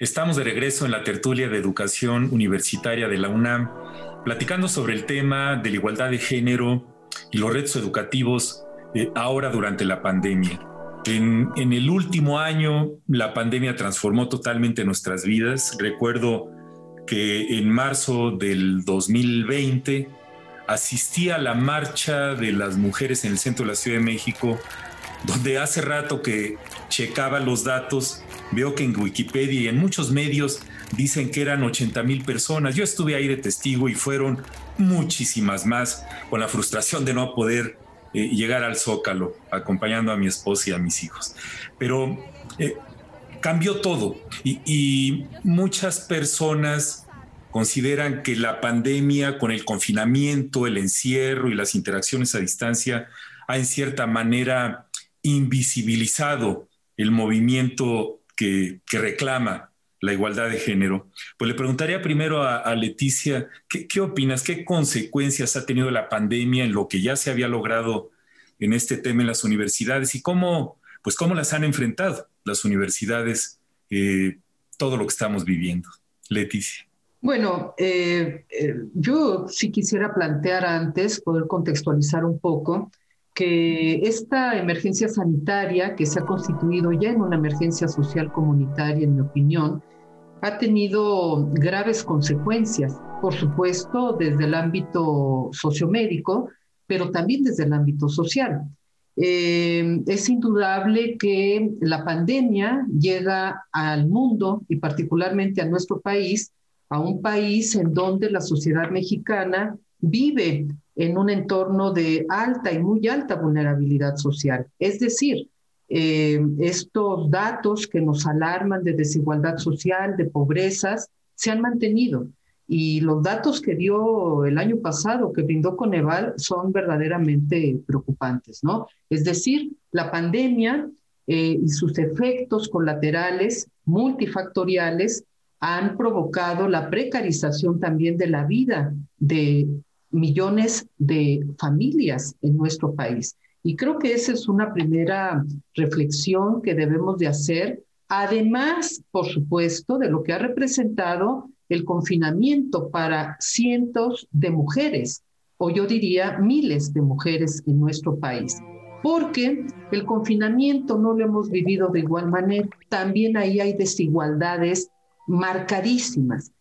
Estamos de regreso en la tertulia de educación universitaria de la UNAM, platicando sobre el tema de la igualdad de género y los retos educativos eh, ahora durante la pandemia. En, en, el último año, la pandemia transformó totalmente nuestras vidas. Recuerdo que en marzo del 2020 asistí a la marcha de las mujeres en el centro de la Ciudad de México, donde hace rato que checaba los datos, veo que en Wikipedia y en muchos medios dicen que eran 80 mil personas. Yo estuve ahí de testigo y fueron muchísimas más, con la frustración de no poder eh, llegar al zócalo, acompañando a mi esposa y a mis hijos. Pero eh, cambió todo y, y muchas personas consideran que la pandemia con el confinamiento, el encierro y las interacciones a distancia ha en cierta manera invisibilizado el movimiento que, reclama la igualdad de género. Pues le preguntaría primero a, Leticia, ¿qué, opinas? ¿Qué consecuencias ha tenido la pandemia en lo que ya se había logrado en este tema en las universidades y cómo, pues cómo las han enfrentado las universidades eh, todo lo que estamos viviendo? Leticia. Bueno, eh, eh, yo sí quisiera plantear antes, poder contextualizar un poco, que esta emergencia sanitaria, que se ha constituido ya en una emergencia social comunitaria, en mi opinión, ha tenido graves consecuencias, por supuesto, desde el ámbito sociomédico, pero también desde el ámbito social. Eh, es indudable que la pandemia llega al mundo y particularmente a nuestro país, a un país en donde la sociedad mexicana vive en un entorno de alta y muy alta vulnerabilidad social. Es decir, eh, estos datos que nos alarman de desigualdad social, de pobrezas, se han mantenido. Y los datos que dio el año pasado, que brindó Coneval, son verdaderamente preocupantes, ¿no? Es decir, la pandemia eh, y sus efectos colaterales multifactoriales han provocado la precarización también de la vida de millones de familias en nuestro país. Y creo que esa es una primera reflexión que debemos de hacer, además, por supuesto, de lo que ha representado el confinamiento para cientos de mujeres, o yo diría miles de mujeres en nuestro país. Porque el confinamiento no lo hemos vivido de igual manera. También ahí hay desigualdades marcadísimas.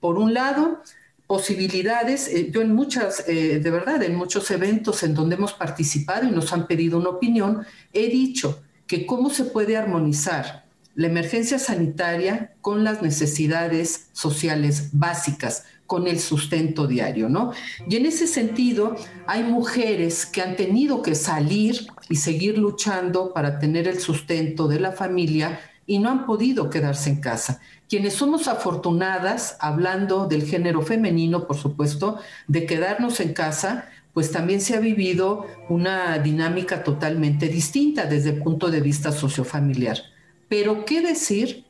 Por un lado, posibilidades. Eh, yo en muchas, eh, de verdad, en muchos eventos en donde hemos participado y nos han pedido una opinión, he dicho que cómo se puede armonizar la emergencia sanitaria con las necesidades sociales básicas, con el sustento diario, ¿no? Y en ese sentido, hay mujeres que han tenido que salir y seguir luchando para tener el sustento de la familia y no han podido quedarse en casa. Quienes somos afortunadas, hablando del género femenino, por supuesto, de quedarnos en casa, pues también se ha vivido una dinámica totalmente distinta desde el punto de vista sociofamiliar. Pero, ¿qué decir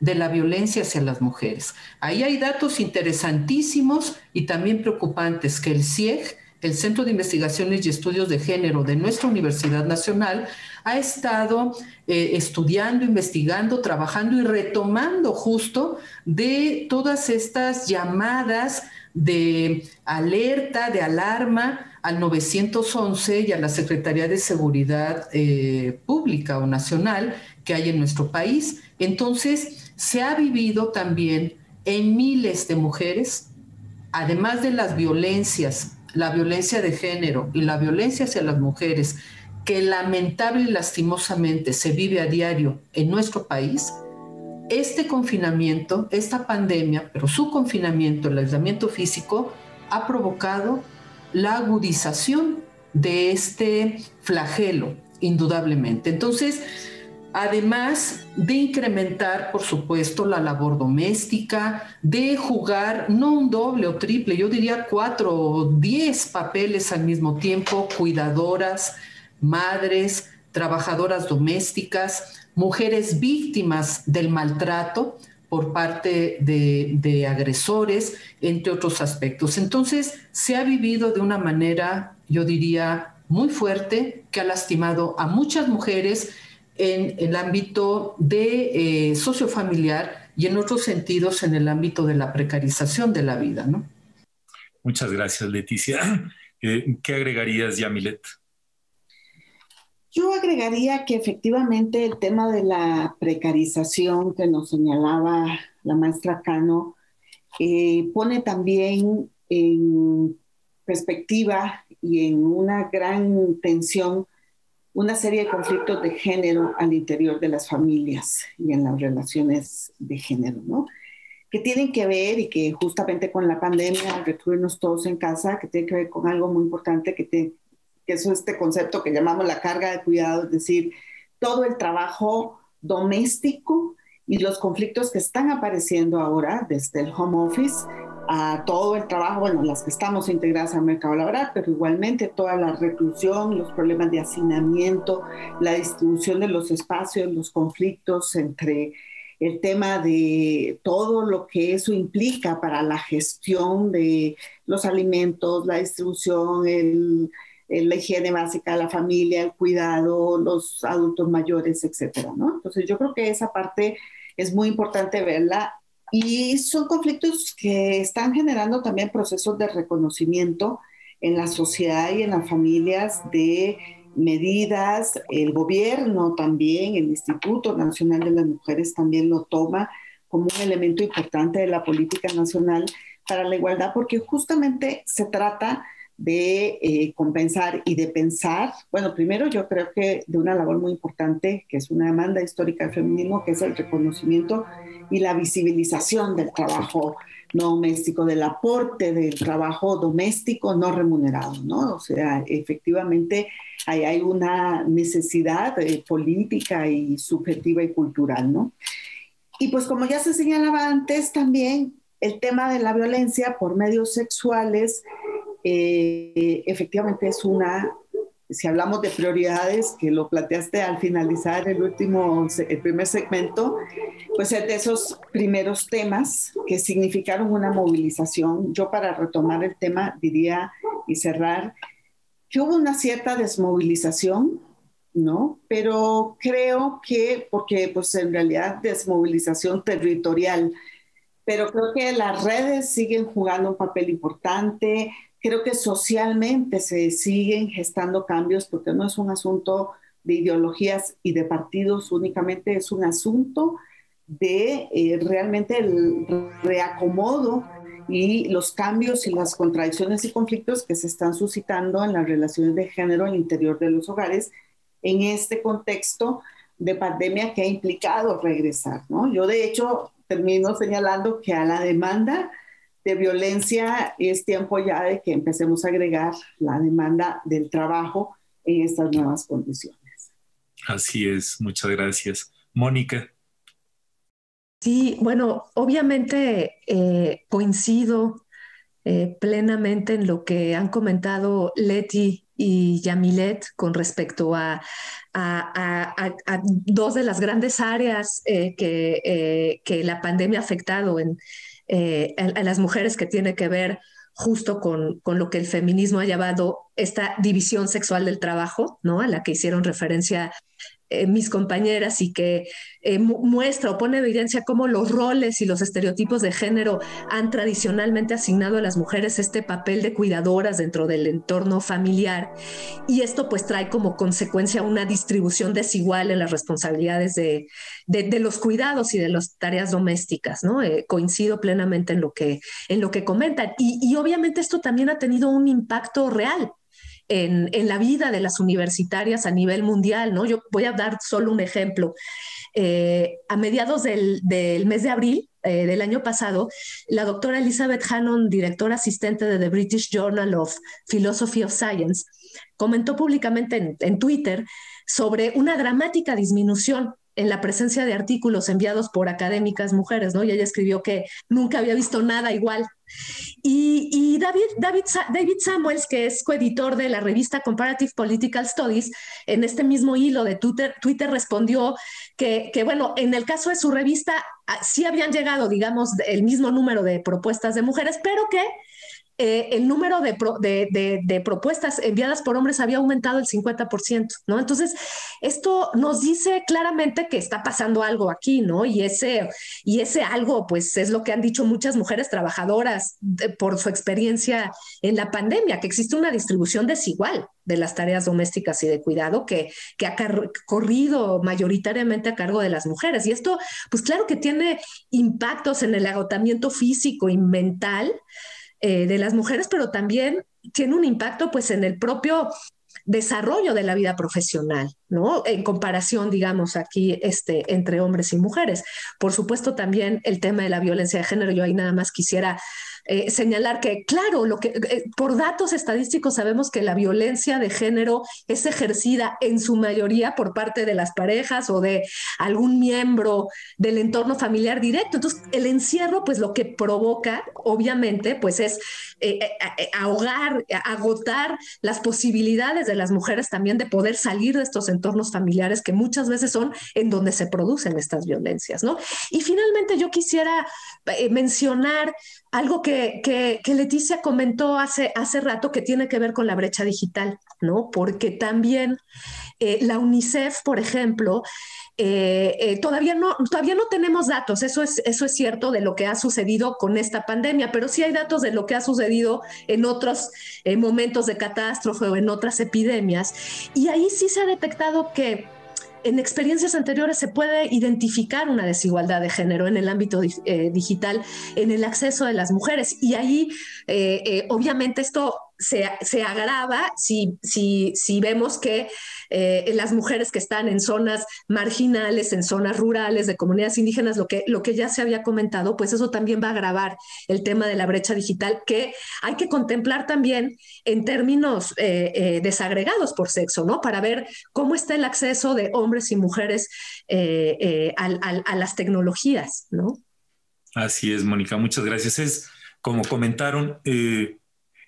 de la violencia hacia las mujeres? Ahí hay datos interesantísimos y también preocupantes que el CIEG, el Centro de Investigaciones y Estudios de Género de nuestra Universidad Nacional, ha estado eh, estudiando, investigando, trabajando y retomando justo de todas estas llamadas de alerta, de alarma al 911 y a la Secretaría de Seguridad eh, Pública o Nacional que hay en nuestro país. Entonces, se ha vivido también en miles de mujeres, además de las violencias, la violencia de género y la violencia hacia las mujeres, que lamentable y lastimosamente se vive a diario en nuestro país, este confinamiento, esta pandemia, pero su confinamiento, el aislamiento físico, ha provocado la agudización de este flagelo, indudablemente. Entonces, además de incrementar, por supuesto, la labor doméstica, de jugar no un doble o triple, yo diría cuatro o diez papeles al mismo tiempo, cuidadoras, madres, trabajadoras domésticas, mujeres víctimas del maltrato por parte de, agresores, entre otros aspectos. Entonces, se ha vivido de una manera, yo diría, muy fuerte, que ha lastimado a muchas mujeres en el ámbito de eh, sociofamiliar y en otros sentidos en el ámbito de la precarización de la vida, ¿no? Muchas gracias, Leticia. Eh, ¿Qué agregarías, Yamilet? Yo agregaría que efectivamente el tema de la precarización que nos señalaba la maestra Cano eh, pone también en perspectiva y en una gran tensión una serie de conflictos de género al interior de las familias y en las relaciones de género, ¿no? Que tienen que ver y que justamente con la pandemia, recluirnos todos en casa, que tiene que ver con algo muy importante, que, que es este concepto que llamamos la carga de cuidado, es decir, todo el trabajo doméstico y los conflictos que están apareciendo ahora desde el home office a todo el trabajo, bueno, las que estamos integradas al mercado laboral, pero igualmente toda la reclusión, los problemas de hacinamiento, la distribución de los espacios, los conflictos entre el tema de todo lo que eso implica para la gestión de los alimentos, la distribución, el, la higiene básica la familia, el cuidado, los adultos mayores, etcétera, ¿no? Entonces yo creo que esa parte es muy importante verla y son conflictos que están generando también procesos de reconocimiento en la sociedad y en las familias de medidas. El gobierno también, el Instituto Nacional de las Mujeres también lo toma como un elemento importante de la política nacional para la igualdad, porque justamente se trata eh, compensar y de pensar, bueno, primero yo creo que de una labor muy importante, que es una demanda histórica del feminismo, que es el reconocimiento y la visibilización del trabajo no doméstico, del aporte del trabajo doméstico no remunerado, ¿no? O sea, efectivamente hay una necesidad eh, política y subjetiva y cultural, ¿no? Y pues como ya se señalaba antes, también el tema de la violencia por medios sexuales eh, efectivamente es una, si hablamos de prioridades, que lo planteaste al finalizar el último, el primer segmento, pues es de esos primeros temas que significaron una movilización. Yo para retomar el tema diría y cerrar que hubo una cierta desmovilización, ¿no? Pero creo que, porque pues en realidad desmovilización territorial, pero creo que las redes siguen jugando un papel importante, Creo que socialmente se siguen gestando cambios porque no es un asunto de ideologías y de partidos únicamente, es un asunto de eh, realmente el reacomodo y los cambios y las contradicciones y conflictos que se están suscitando en las relaciones de género al interior de los hogares en este contexto de pandemia que ha implicado regresar. ¿no? Yo de hecho termino señalando que a la demanda de violencia, es tiempo ya de que empecemos a agregar la demanda del trabajo en estas nuevas condiciones. Así es, muchas gracias. Mónica. Sí, bueno, obviamente eh, coincido eh, plenamente en lo que han comentado Leti y Yamilet con respecto a, dos de las grandes áreas eh, que, que, la pandemia ha afectado en, eh, a, las mujeres que tiene que ver justo con, con, lo que el feminismo ha llamado esta división sexual del trabajo, ¿no? A la que hicieron referencia eh, mis compañeras y que eh, muestra o pone evidencia cómo los roles y los estereotipos de género han tradicionalmente asignado a las mujeres este papel de cuidadoras dentro del entorno familiar y esto pues trae como consecuencia una distribución desigual en las responsabilidades de, de, los cuidados y de las tareas domésticas, ¿no? Eh, coincido plenamente en lo que, en lo que comentan y, y obviamente esto también ha tenido un impacto real en, la vida de las universitarias a nivel mundial, ¿no? Yo voy a dar solo un ejemplo. Eh, a mediados del, mes de abril eh, del año pasado, la doctora Elizabeth Hannon, directora asistente de The British Journal of Philosophy of Science, comentó públicamente en Twitter sobre una dramática disminución en la presencia de artículos enviados por académicas mujeres, ¿no? Y ella escribió que nunca había visto nada igual. Y, David, David, David Samuels, que es coeditor de la revista Comparative Political Studies, en este mismo hilo de Twitter, Twitter respondió que, que, bueno, en el caso de su revista ah, sí habían llegado, digamos, el mismo número de propuestas de mujeres, pero que eh, el número de, de, propuestas enviadas por hombres había aumentado el 50%, ¿no? Entonces, esto nos dice claramente que está pasando algo aquí, ¿no? Y ese, y ese algo, pues, es lo que han dicho muchas mujeres trabajadoras por su experiencia en la pandemia, que existe una distribución desigual de las tareas domésticas y de cuidado que, que ha corrido mayoritariamente a cargo de las mujeres. Y esto, pues claro que tiene impactos en el agotamiento físico y mental eh, de las mujeres, pero también tiene un impacto pues en el propio desarrollo de la vida profesional, ¿no? En comparación, digamos, aquí este, entre hombres y mujeres. Por supuesto, también el tema de la violencia de género, yo ahí nada más quisiera eh, señalar que, claro, lo que, eh, por datos estadísticos sabemos que la violencia de género es ejercida en su mayoría por parte de las parejas o de algún miembro del entorno familiar directo. Entonces, el encierro, pues lo que provoca, obviamente, pues es eh, ahogar, agotar las posibilidades de las mujeres también de poder salir de estos entornos familiares que muchas veces son en donde se producen estas violencias, ¿no? Y finalmente yo quisiera mencionar algo que, que, Leticia comentó hace, hace rato que tiene que ver con la brecha digital, ¿no? Porque también eh, la UNICEF, por ejemplo, eh, eh, todavía, no, todavía no tenemos datos, eso es, eso es cierto de lo que ha sucedido con esta pandemia, pero sí hay datos de lo que ha sucedido en otros momentos de catástrofe o en otras epidemias. Y ahí sí se ha detectado que en experiencias anteriores se puede identificar una desigualdad de género en el ámbito eh, digital, en el acceso de las mujeres. Y ahí, eh, eh, obviamente, esto se, agrava si, si, si, vemos que eh, las mujeres que están en zonas marginales, en zonas rurales, de comunidades indígenas, lo que, lo que ya se había comentado, pues eso también va a agravar el tema de la brecha digital, que hay que contemplar también en términos eh, eh, desagregados por sexo, ¿no? Para ver cómo está el acceso de hombres y mujeres a, a las tecnologías, ¿no? Así es, Mónica, muchas gracias. Es como comentaron,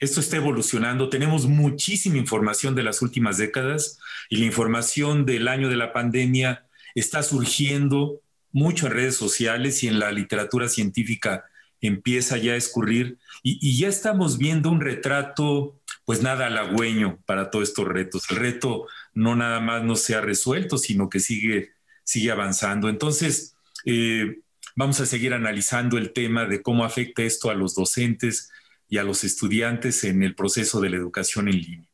esto está evolucionando, tenemos muchísima información de las últimas décadas y la información del año de la pandemia está surgiendo mucho en redes sociales y en la literatura científica empieza ya a escurrir y, ya estamos viendo un retrato pues nada halagüeño para todos estos retos. El reto no nada más no se ha resuelto, sino que sigue, sigue avanzando. Entonces, eh, vamos a seguir analizando el tema de cómo afecta esto a los docentes, y a los estudiantes en el proceso de la educación en línea.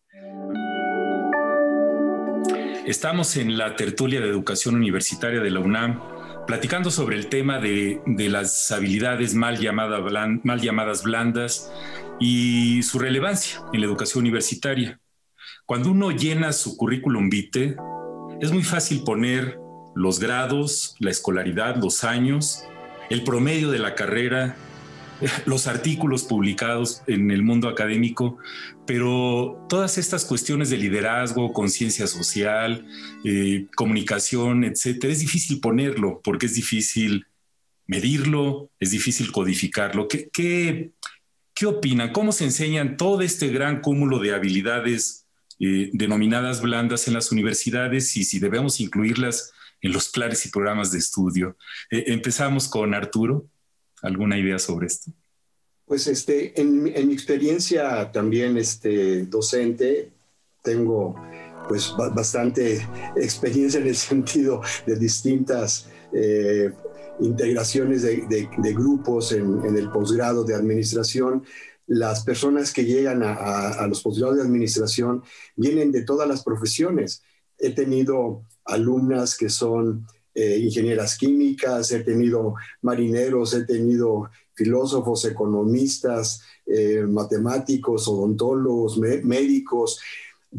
Estamos en la tertulia de educación universitaria de la UNAM platicando sobre el tema de, las habilidades mal, mal llamadas blandas y su relevancia en la educación universitaria. Cuando uno llena su currículum vitae, es muy fácil poner los grados, la escolaridad, los años, el promedio de la carrera los artículos publicados en el mundo académico, pero todas estas cuestiones de liderazgo, conciencia social, eh, comunicación, etcétera, es difícil ponerlo porque es difícil medirlo, es difícil codificarlo. ¿Qué, qué, qué opinan? ¿Cómo se enseñan todo este gran cúmulo de habilidades eh, denominadas blandas en las universidades y si debemos incluirlas en los planes y programas de estudio? Eh, empezamos con Arturo. ¿Alguna idea sobre esto? Pues este, en, mi experiencia también este, docente, tengo pues bastante experiencia en el sentido de distintas eh, integraciones de, grupos en, el posgrado de administración. Las personas que llegan a los posgrados de administración vienen de todas las profesiones. He tenido alumnas que son eh, ingenieras químicas, he tenido marineros, he tenido filósofos, economistas, eh, matemáticos, odontólogos, médicos,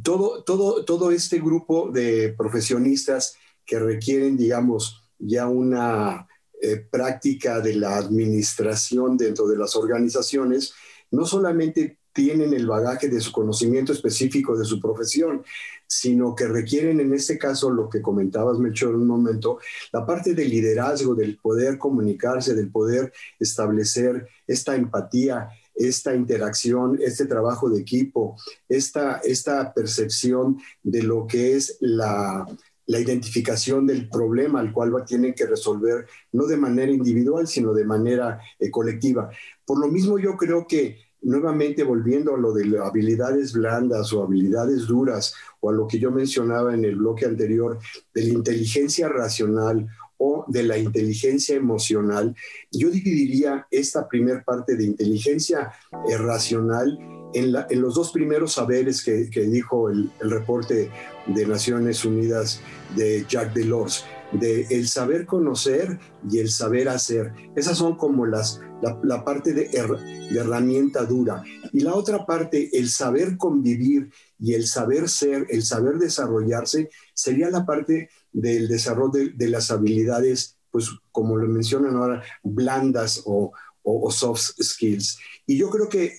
todo, todo, todo este grupo de profesionistas que requieren, digamos, ya una eh, práctica de la administración dentro de las organizaciones, no solamente tienen el bagaje de su conocimiento específico de su profesión, sino que requieren en este caso lo que comentabas, Melchor, en un momento, la parte del liderazgo, del poder comunicarse, del poder establecer esta empatía, esta interacción, este trabajo de equipo, esta, esta percepción de lo que es la, identificación del problema al cual tienen que resolver, no de manera individual, sino de manera eh, colectiva. Por lo mismo, yo creo que nuevamente volviendo a lo de habilidades blandas o habilidades duras, o a lo que yo mencionaba en el bloque anterior, de la inteligencia racional o de la inteligencia emocional, yo dividiría esta primer parte de inteligencia eh, racional en, los dos primeros saberes que, dijo el, el, reporte de Naciones Unidas de Jacques Delors, de el saber conocer y el saber hacer. Esas son como las, la, parte de, de, herramienta dura. Y la otra parte, el saber convivir y el saber ser, el saber desarrollarse, sería la parte del desarrollo de, las habilidades, pues como lo mencionan ahora, blandas o, o, soft skills. Y yo creo que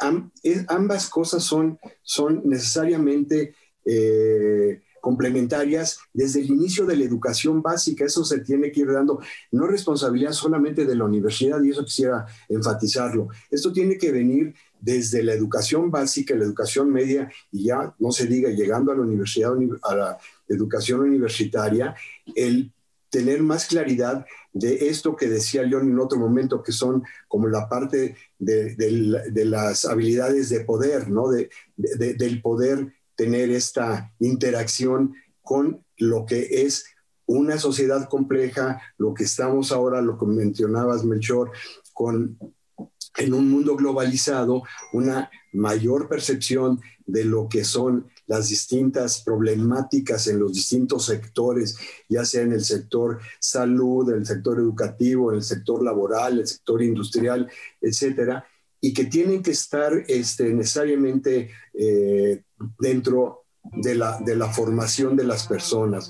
ambas cosas son, son necesariamente... Eh, complementarias desde el inicio de la educación básica. Eso se tiene que ir dando. No es responsabilidad solamente de la universidad y eso quisiera enfatizarlo. Esto tiene que venir desde la educación básica, la educación media y ya no se diga llegando a la universidad, a la educación universitaria, el tener más claridad de esto que decía León en otro momento, que son como la parte de, las habilidades de poder, ¿no? De, del poder tener esta interacción con lo que es una sociedad compleja, lo que estamos ahora, lo que mencionabas, Melchor, con en un mundo globalizado, una mayor percepción de lo que son las distintas problemáticas en los distintos sectores, ya sea en el sector salud, en el sector educativo, en el sector laboral, el sector industrial, etcétera, y que tienen que estar este, necesariamente eh, dentro de la, de la formación de las personas.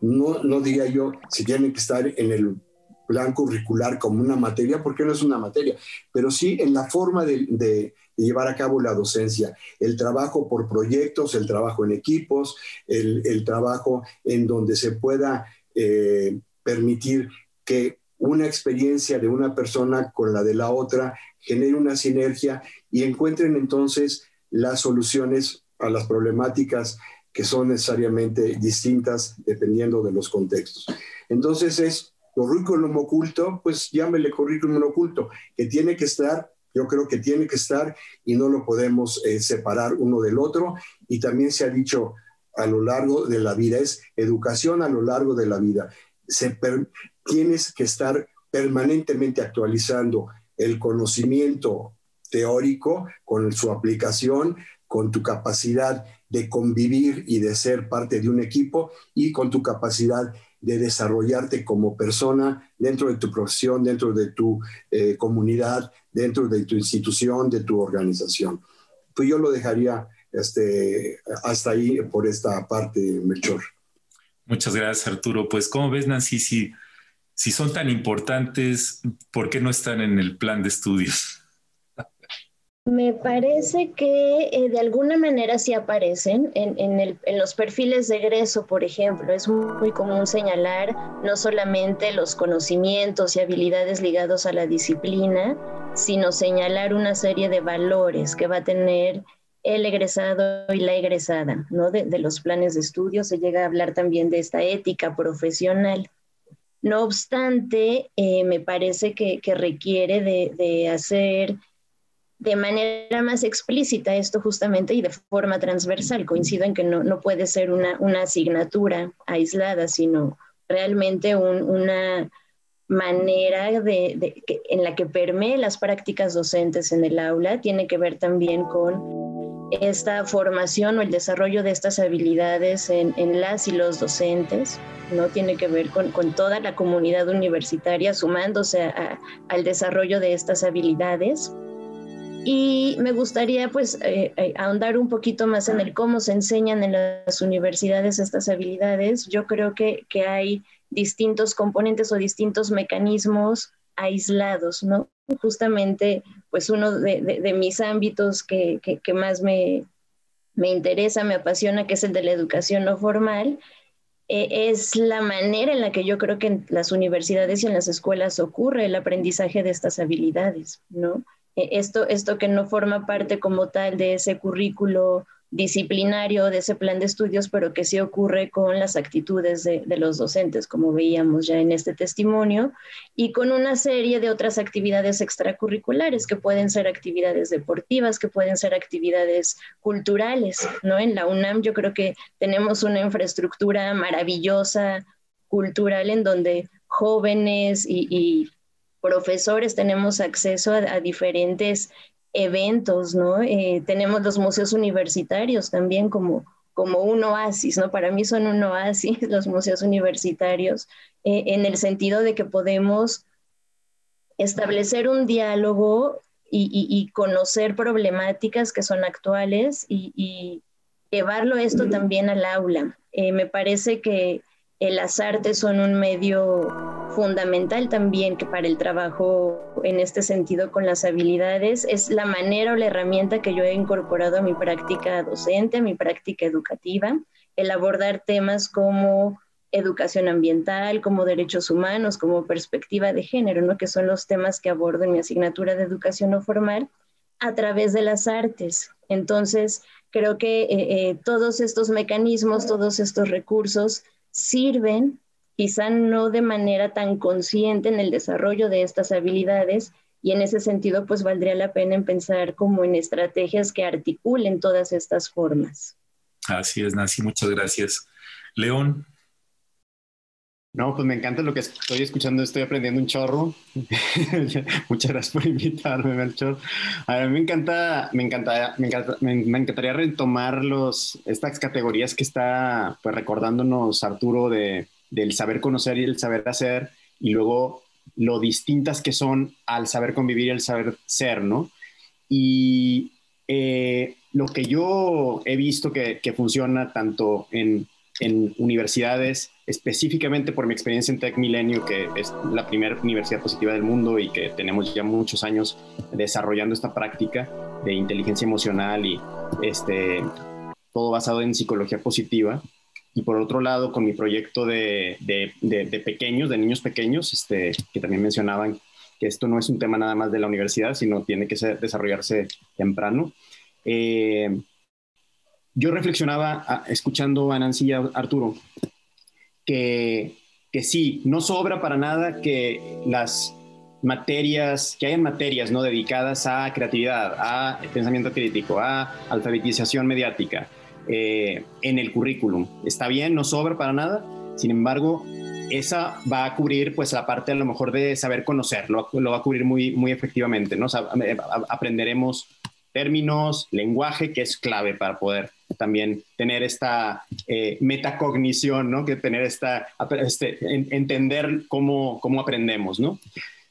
No, no diría yo si tienen que estar en el plan curricular como una materia, porque no es una materia, pero sí en la forma de, de, llevar a cabo la docencia, el trabajo por proyectos, el trabajo en equipos, el, el trabajo en donde se pueda eh, permitir que una experiencia de una persona con la de la otra genere una sinergia y encuentren entonces las soluciones a las problemáticas que son necesariamente distintas dependiendo de los contextos. Entonces es currículum oculto, pues llámele currículum oculto, que tiene que estar, yo creo que tiene que estar y no lo podemos eh, separar uno del otro. Y también se ha dicho a lo largo de la vida, es educación a lo largo de la vida. Se tienes que estar permanentemente actualizando el conocimiento teórico con su aplicación, con tu capacidad de convivir y de ser parte de un equipo y con tu capacidad de desarrollarte como persona dentro de tu profesión, dentro de tu eh, comunidad, dentro de tu institución, de tu organización. Pues yo lo dejaría este, hasta ahí por esta parte, Melchor. Muchas gracias, Arturo. Pues, ¿cómo ves, Nancy? Si, si son tan importantes, ¿por qué no están en el plan de estudios? Me parece que eh, de alguna manera sí aparecen en, los perfiles de egreso, por ejemplo. Es muy común señalar no solamente los conocimientos y habilidades ligados a la disciplina, sino señalar una serie de valores que va a tener el egresado y la egresada, ¿no? De, los planes de estudio. Se llega a hablar también de esta ética profesional. No obstante, eh, me parece que, requiere de hacer de manera más explícita esto justamente y de forma transversal. Coincido en que no, puede ser una, asignatura aislada, sino realmente una manera de, en la que permee las prácticas docentes en el aula. Tiene que ver también con esta formación o el desarrollo de estas habilidades en, las y los docentes, ¿no? Tiene que ver con, toda la comunidad universitaria sumándose al desarrollo de estas habilidades y me gustaría pues eh, eh, ahondar un poquito más en el cómo se enseñan en las universidades estas habilidades. Yo creo que, que hay distintos componentes o distintos mecanismos aislados, ¿no? Justamente, pues uno de, de, mis ámbitos que, que, más me, me, interesa, me apasiona, que es el de la educación no formal, eh, es la manera en la que yo creo que en las universidades y en las escuelas ocurre el aprendizaje de estas habilidades, ¿no? Eh, esto, esto que no forma parte como tal de ese currículo disciplinario de ese plan de estudios, pero que sí ocurre con las actitudes de, los docentes, como veíamos ya en este testimonio, y con una serie de otras actividades extracurriculares, que pueden ser actividades deportivas, que pueden ser actividades culturales, ¿no? En la UNAM yo creo que tenemos una infraestructura maravillosa cultural en donde jóvenes y, profesores tenemos acceso a diferentes eventos, ¿no? Eh, tenemos los museos universitarios también como, como un oasis, ¿no? Para mí son un oasis los museos universitarios, eh, en el sentido de que podemos establecer un diálogo y, conocer problemáticas que son actuales y, llevarlo esto también al aula. Eh, me parece que las artes son un medio fundamental también que para el trabajo en este sentido con las habilidades es la manera o la herramienta que yo he incorporado a mi práctica docente, a mi práctica educativa, el abordar temas como educación ambiental, como derechos humanos, como perspectiva de género, ¿no? que son los temas que abordo en mi asignatura de educación no formal a través de las artes. Entonces, creo que eh, eh, todos estos mecanismos, todos estos recursos sirven, quizá no de manera tan consciente en el desarrollo de estas habilidades, y en ese sentido, pues valdría la pena en pensar como en estrategias que articulen todas estas formas. Así es, Nancy, muchas gracias. León. No, pues me encanta lo que estoy escuchando, estoy aprendiendo un chorro. Muchas gracias por invitarme, Melchor. A mí me encanta, me encanta, me, encanta, me, encantaría retomar los, estas categorías que está pues, recordándonos Arturo de, del saber conocer y el saber hacer, y luego lo distintas que son al saber convivir y el saber ser, ¿no? Y eh, lo que yo he visto que, que funciona tanto en en universidades, específicamente por mi experiencia en Tech Milenio, que es la primera universidad positiva del mundo y que tenemos ya muchos años desarrollando esta práctica de inteligencia emocional y este, todo basado en psicología positiva. Y por otro lado, con mi proyecto de, de, pequeños, de niños pequeños, este, que también mencionaban que esto no es un tema nada más de la universidad, sino tiene que ser, desarrollarse temprano. Eh, yo reflexionaba ah, escuchando a Nancy y a Arturo que, sí, no sobra para nada que las materias, que hayan materias no dedicadas a creatividad, a pensamiento crítico, a alfabetización mediática eh, en el currículum. Está bien, no sobra para nada. Sin embargo, esa va a cubrir pues la parte a lo mejor de saber conocer, lo, va a cubrir muy, muy efectivamente, ¿no? aprenderemos términos, lenguaje, que es clave para poder también tener esta eh, metacognición, ¿no? Que tener esta, este, entender cómo, cómo aprendemos, ¿no?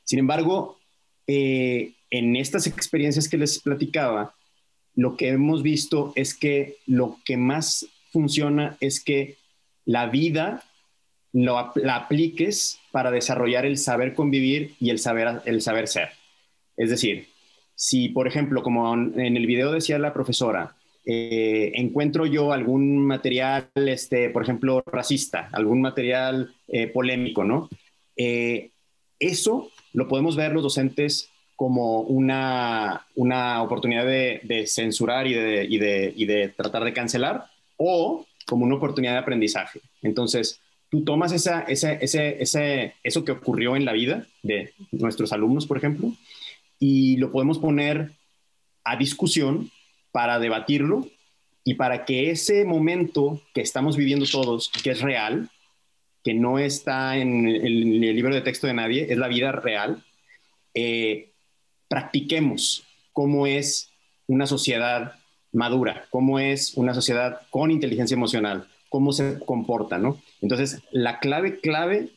Sin embargo, eh, en estas experiencias que les platicaba, lo que hemos visto es que lo que más funciona es que la vida lo, la apliques para desarrollar el saber convivir y el saber, el saber ser. Es decir, si, por ejemplo, como en el video decía la profesora, eh, encuentro yo algún material, este, por ejemplo, racista, algún material eh, polémico, ¿no? Eh, eso lo podemos ver los docentes como una, una oportunidad de, censurar y de, y, de, y de, tratar de cancelar o como una oportunidad de aprendizaje. Entonces, tú tomas esa, ese, ese, ese, eso que ocurrió en la vida de nuestros alumnos, por ejemplo, y lo podemos poner a discusión para debatirlo y para que ese momento que estamos viviendo todos, que es real, que no está en el, libro de texto de nadie, es la vida real, eh, practiquemos cómo es una sociedad madura, cómo es una sociedad con inteligencia emocional, cómo se comporta, ¿no? Entonces, la clave, clave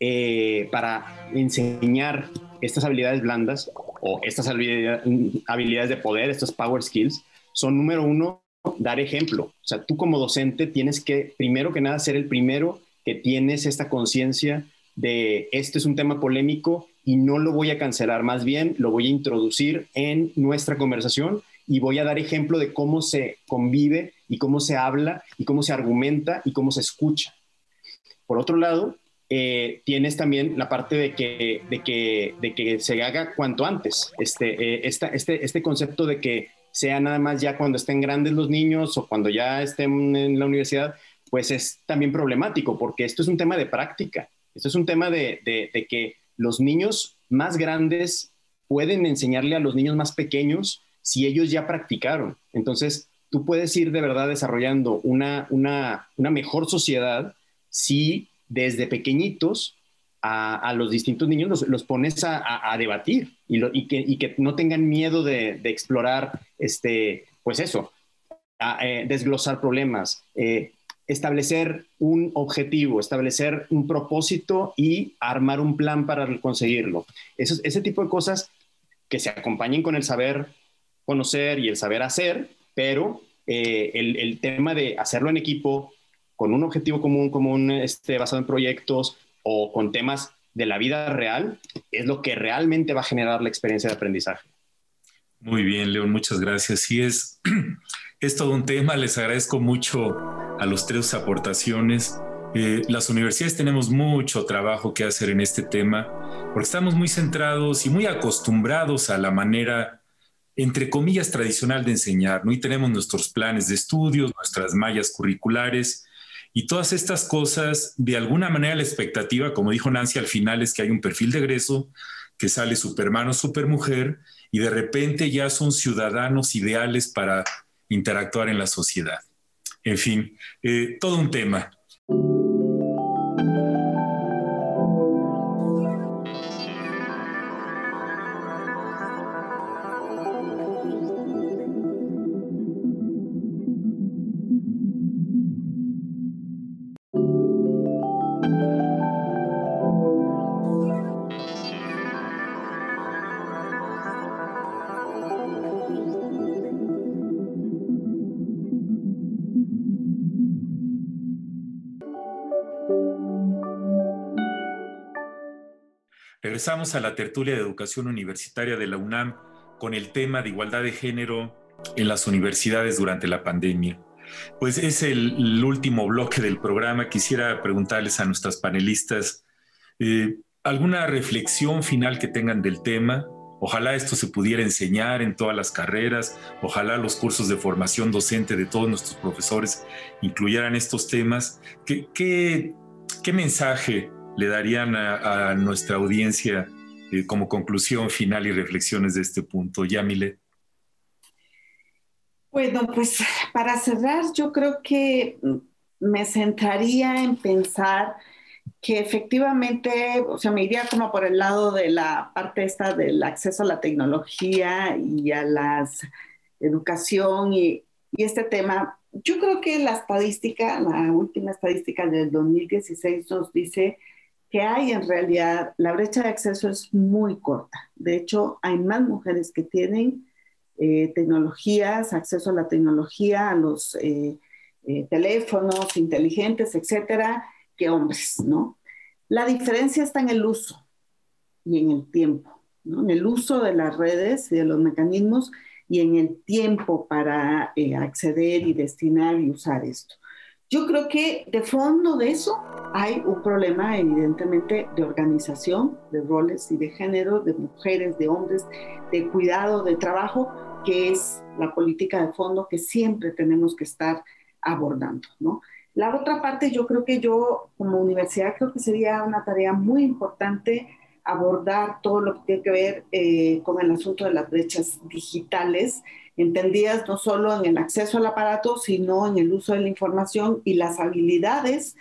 eh, para enseñar estas habilidades blandas o estas habilidades de poder, estos power skills, son número uno, dar ejemplo. O sea, tú como docente tienes que, primero que nada, ser el primero que tienes esta conciencia de este es un tema polémico y no lo voy a cancelar, más bien lo voy a introducir en nuestra conversación y voy a dar ejemplo de cómo se convive y cómo se habla y cómo se argumenta y cómo se escucha. Por otro lado, eh, tienes también la parte de que, se haga cuanto antes. Este, eh, este, este concepto de que sea nada más ya cuando estén grandes los niños o cuando ya estén en la universidad, pues es también problemático porque esto es un tema de práctica, esto es un tema de, que los niños más grandes pueden enseñarle a los niños más pequeños si ellos ya practicaron. Entonces, tú puedes ir de verdad desarrollando una mejor sociedad si desde pequeñitos a, los distintos niños los, pones a, debatir y, que, no tengan miedo de, explorar, este, pues eso, eh, desglosar problemas, eh, establecer un objetivo, establecer un propósito y armar un plan para conseguirlo. Ese tipo de cosas que se acompañen con el saber conocer y el saber hacer, pero eh, el, tema de hacerlo en equipo, con un objetivo común, común este, basado en proyectos o con temas de la vida real, es lo que realmente va a generar la experiencia de aprendizaje. Muy bien, León, muchas gracias. Sí, es, es todo un tema. Les agradezco mucho a los tres aportaciones. Eh, las universidades tenemos mucho trabajo que hacer en este tema porque estamos muy centrados y muy acostumbrados a la manera, entre comillas, tradicional de enseñar, ¿no? Y tenemos nuestros planes de estudios, nuestras mallas curriculares y todas estas cosas, de alguna manera la expectativa, como dijo Nancy al final, es que hay un perfil de egreso que sale superman o supermujer y de repente ya son ciudadanos ideales para interactuar en la sociedad. En fin, eh, todo un tema. Regresamos a la tertulia de educación universitaria de la UNAM con el tema de igualdad de género en las universidades durante la pandemia. Pues es el, último bloque del programa. Quisiera preguntarles a nuestras panelistas eh, alguna reflexión final que tengan del tema. Ojalá esto se pudiera enseñar en todas las carreras, ojalá los cursos de formación docente de todos nuestros profesores incluyeran estos temas. ¿Qué, mensaje le darían a, nuestra audiencia eh, como conclusión final y reflexiones de este punto? Yamile. Bueno, pues para cerrar, yo creo que me centraría en pensar que efectivamente, o sea, me iría como por el lado de la parte esta del acceso a la tecnología y a la educación y, y este tema. Yo creo que la estadística, la última estadística del 2016 nos dice que hay en realidad, la brecha de acceso es muy corta. De hecho, hay más mujeres que tienen eh, tecnologías, acceso a la tecnología, a los eh, eh, teléfonos inteligentes, etcétera, que hombres, ¿no? La diferencia está en el uso y en el tiempo, ¿no? En el uso de las redes y de los mecanismos y en el tiempo para acceder y destinar y usar esto. Yo creo que de fondo de eso hay un problema evidentemente de organización, de roles y de género, de mujeres, de hombres, de cuidado, de trabajo, que es la política de fondo que siempre tenemos que estar abordando, ¿no? La otra parte, yo creo que yo como universidad creo que sería una tarea muy importante abordar todo lo que tiene que ver eh, con el asunto de las brechas digitales entendidas no solo en el acceso al aparato, sino en el uso de la información y las habilidades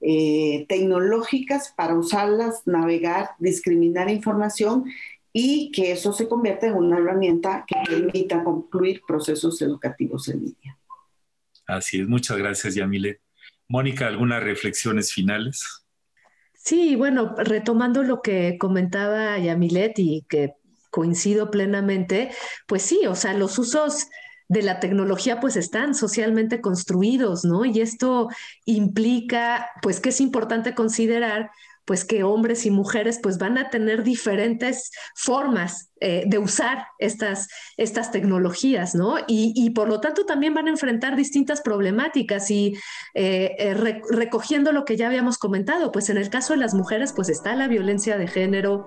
eh, tecnológicas para usarlas, navegar, discriminar información y que eso se convierta en una herramienta que permita concluir procesos educativos en línea. Así es, muchas gracias, Yamile. Mónica, ¿algunas reflexiones finales? Sí, bueno, retomando lo que comentaba Yamilet y que coincido plenamente, pues sí, o sea, los usos de la tecnología pues están socialmente construidos, ¿no? Y esto implica pues que es importante considerar pues que hombres y mujeres pues van a tener diferentes formas eh, de usar estas, estas tecnologías, ¿no? Y, por lo tanto también van a enfrentar distintas problemáticas y eh, eh, recogiendo lo que ya habíamos comentado, pues en el caso de las mujeres, pues está la violencia de género,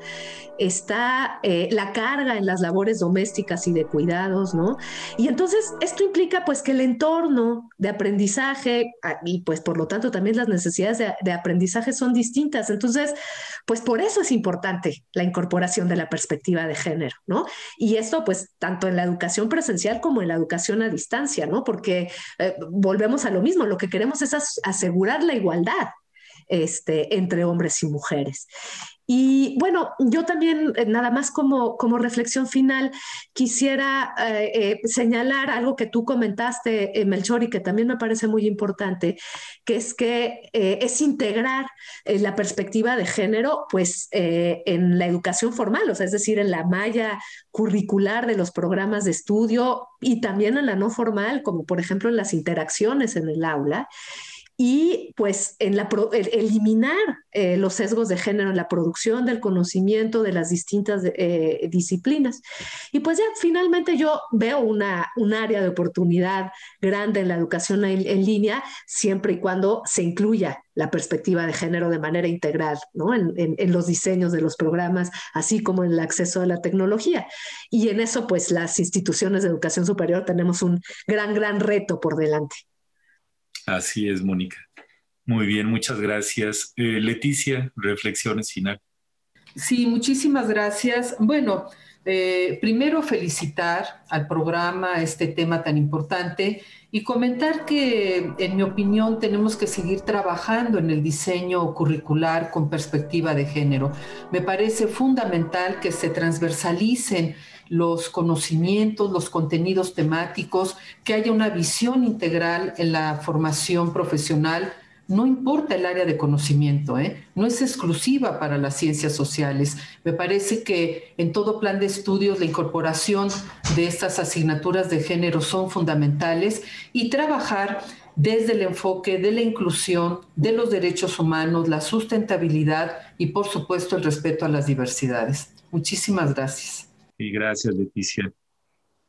está la carga en las labores domésticas y de cuidados, ¿no? Y entonces esto implica pues que el entorno de aprendizaje ah, y pues por lo tanto también las necesidades de, de aprendizaje son distintas. Entonces, pues por eso es importante la incorporación de la perspectiva de género. ¿no? Y esto, pues, tanto en la educación presencial como en la educación a distancia, ¿no? Porque eh, volvemos a lo mismo, lo que queremos es asegurar la igualdad este, entre hombres y mujeres. Y bueno, yo también, eh, nada más como, como reflexión final, quisiera eh, eh, señalar algo que tú comentaste, Melchor, y que también me parece muy importante, que es que es integrar la perspectiva de género pues, en la educación formal, o sea, es decir, en la malla curricular de los programas de estudio y también en la no formal, como por ejemplo en las interacciones en el aula y pues en eliminar eh, los sesgos de género en la producción del conocimiento de las distintas eh, disciplinas. Y pues ya finalmente yo veo una, un área de oportunidad grande en la educación en, línea, siempre y cuando se incluya la perspectiva de género de manera integral en, en, los diseños de los programas, así como en el acceso a la tecnología. Y en eso, pues las instituciones de educación superior tenemos un gran, gran reto por delante. Así es, Mónica. Muy bien, muchas gracias. Eh, Leticia, reflexiones final. Sí, muchísimas gracias. Bueno, eh, primero felicitar al programa este tema tan importante y comentar que, en mi opinión, tenemos que seguir trabajando en el diseño curricular con perspectiva de género. Me parece fundamental que se transversalicen los conocimientos, los contenidos temáticos, que haya una visión integral en la formación profesional. No importa el área de conocimiento, ¿eh? no es exclusiva para las ciencias sociales. Me parece que en todo plan de estudios la incorporación de estas asignaturas de género son fundamentales y trabajar desde el enfoque de la inclusión, de los derechos humanos, la sustentabilidad y por supuesto el respeto a las diversidades. Muchísimas gracias. Y gracias, Leticia.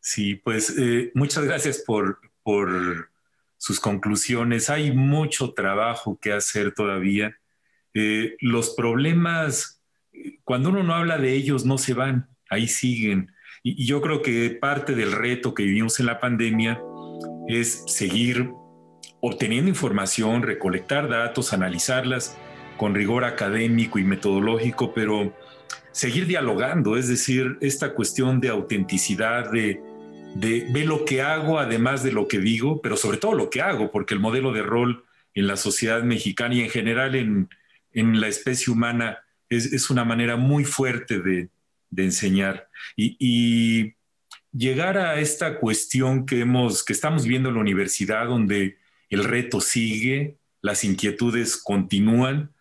Sí, pues eh, muchas gracias por, por sus conclusiones. Hay mucho trabajo que hacer todavía. Eh, los problemas, cuando uno no habla de ellos, no se van, ahí siguen. Y, y, yo creo que parte del reto que vivimos en la pandemia es seguir obteniendo información, recolectar datos, analizarlas con rigor académico y metodológico, pero seguir dialogando, es decir, esta cuestión de autenticidad, de, de ve lo que hago además de lo que digo, pero sobre todo lo que hago, porque el modelo de rol en la sociedad mexicana y en general en, en la especie humana es, es, una manera muy fuerte de, de enseñar. Y, y, llegar a esta cuestión que, hemos, que estamos viendo en la universidad, donde el reto sigue, las inquietudes continúan,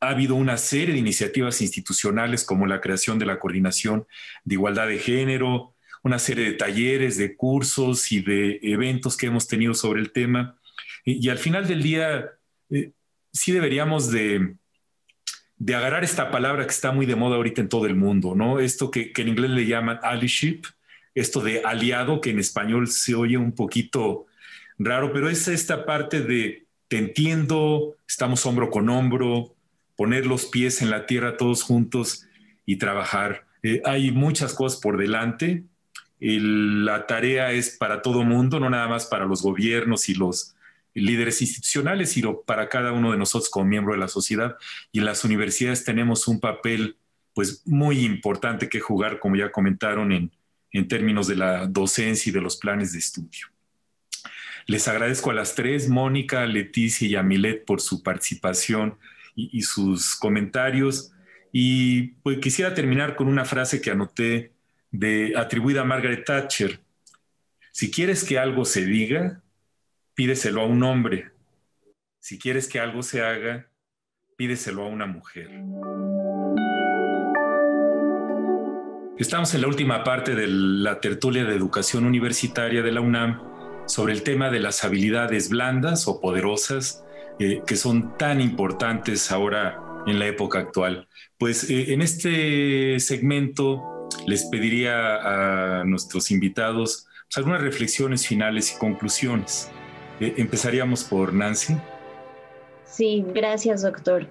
ha habido una serie de iniciativas institucionales como la creación de la Coordinación de Igualdad de Género, una serie de talleres, de cursos y de eventos que hemos tenido sobre el tema. Y, al final del día, eh, sí deberíamos de, de, agarrar esta palabra que está muy de moda ahorita en todo el mundo, ¿no? Esto que, que en inglés le llaman allyship, esto de aliado, que en español se oye un poquito raro, pero es esta parte de te entiendo, estamos hombro con hombro, poner los pies en la tierra todos juntos y trabajar. Eh, hay muchas cosas por delante. la tarea es para todo mundo, no nada más para los gobiernos y los líderes institucionales, sino para cada uno de nosotros como miembro de la sociedad. Y en las universidades tenemos un papel pues muy importante que jugar, como ya comentaron, en, en términos de la docencia y de los planes de estudio. Les agradezco a las tres, Mónica, Leticia y Amilet, por su participación y, sus comentarios. Y pues quisiera terminar con una frase que anoté de atribuida a Margaret Thatcher. Si quieres que algo se diga, pídeselo a un hombre. Si quieres que algo se haga, pídeselo a una mujer. Estamos en la última parte de la tertulia de educación universitaria de la UNAM sobre el tema de las habilidades blandas o poderosas que son tan importantes ahora en la época actual. Pues eh, en este segmento les pediría a nuestros invitados pues, algunas reflexiones finales y conclusiones. Eh, empezaríamos por Nancy. Sí, gracias, doctor.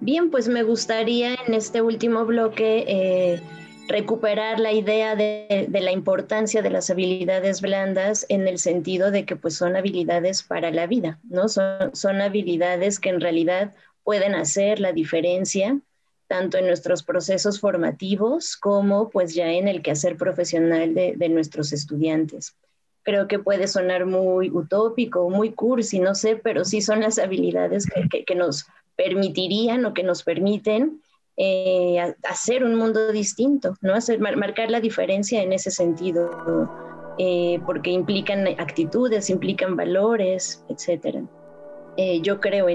Bien, pues me gustaría en este último bloque eh, recuperar la idea de, la importancia de las habilidades blandas en el sentido de que pues son habilidades para la vida, ¿no? Son, son habilidades que en realidad pueden hacer la diferencia tanto en nuestros procesos formativos como pues ya en el quehacer profesional de, de nuestros estudiantes. Creo que puede sonar muy utópico, muy cursi, no sé, pero sí son las habilidades que, que, nos permitirían o que nos permiten eh, hacer un mundo distinto, ¿no? Hacer, marcar la diferencia en ese sentido, eh, porque implican actitudes, implican valores, etc. Eh, yo creo,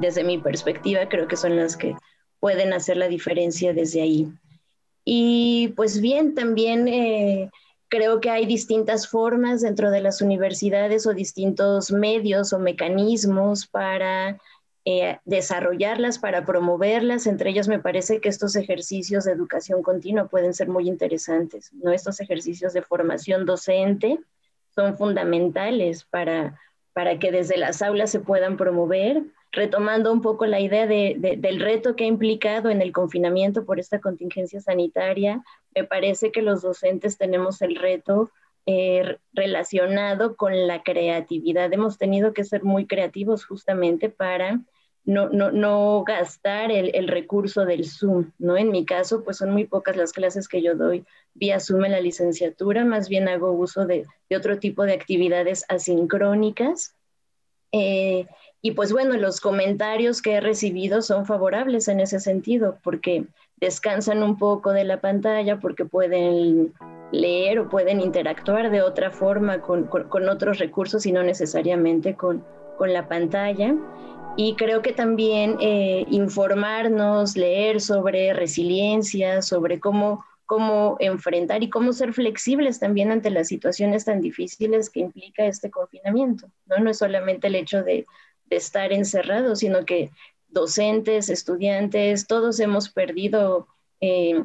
desde mi perspectiva, creo que son las que pueden hacer la diferencia desde ahí. Y pues bien, también eh, creo que hay distintas formas dentro de las universidades o distintos medios o mecanismos para eh, desarrollarlas, para promoverlas. Entre ellos me parece que estos ejercicios de educación continua pueden ser muy interesantes. ¿no? Estos ejercicios de formación docente son fundamentales para, para que desde las aulas se puedan promover retomando un poco la idea del reto que ha implicado en el confinamiento por esta contingencia sanitaria, me parece que los docentes tenemos el reto eh, relacionado con la creatividad. Hemos tenido que ser muy creativos justamente para no, no, no gastar el, recurso del Zoom, ¿no? En mi caso, pues son muy pocas las clases que yo doy vía Zoom en la licenciatura, más bien hago uso de, otro tipo de actividades asincrónicas. Eh, y pues bueno, los comentarios que he recibido son favorables en ese sentido, porque descansan un poco de la pantalla, porque pueden leer o pueden interactuar de otra forma con, otros recursos y no necesariamente con, la pantalla. Y creo que también eh, informarnos, leer sobre resiliencia, sobre cómo, cómo enfrentar y cómo ser flexibles también ante las situaciones tan difíciles que implica este confinamiento. No, no es solamente el hecho de de estar encerrados, sino que docentes, estudiantes, todos hemos perdido eh,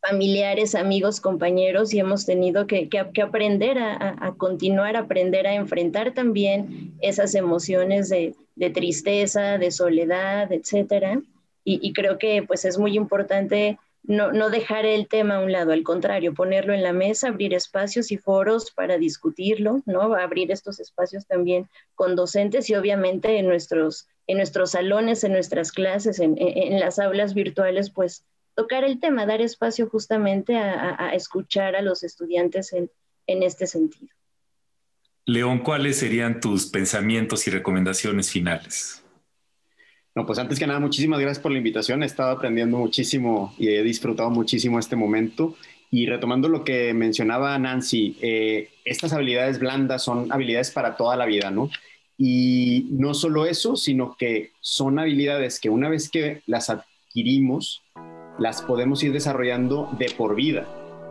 familiares, amigos, compañeros y hemos tenido que, aprender a, continuar, aprender a enfrentar también esas emociones de, tristeza, de soledad, etcétera. Y, creo que pues es muy importante no, no dejar el tema a un lado, al contrario, ponerlo en la mesa, abrir espacios y foros para discutirlo, ¿no? Abrir estos espacios también con docentes y obviamente en nuestros, en nuestros salones, en nuestras clases, en, las aulas virtuales, pues tocar el tema, dar espacio justamente a, escuchar a los estudiantes en, en este sentido. León, ¿cuáles serían tus pensamientos y recomendaciones finales? No, pues antes que nada, muchísimas gracias por la invitación. He estado aprendiendo muchísimo y he disfrutado muchísimo este momento. Y retomando lo que mencionaba Nancy, eh, estas habilidades blandas son habilidades para toda la vida, ¿no? Y no solo eso, sino que son habilidades que una vez que las adquirimos, las podemos ir desarrollando de por vida,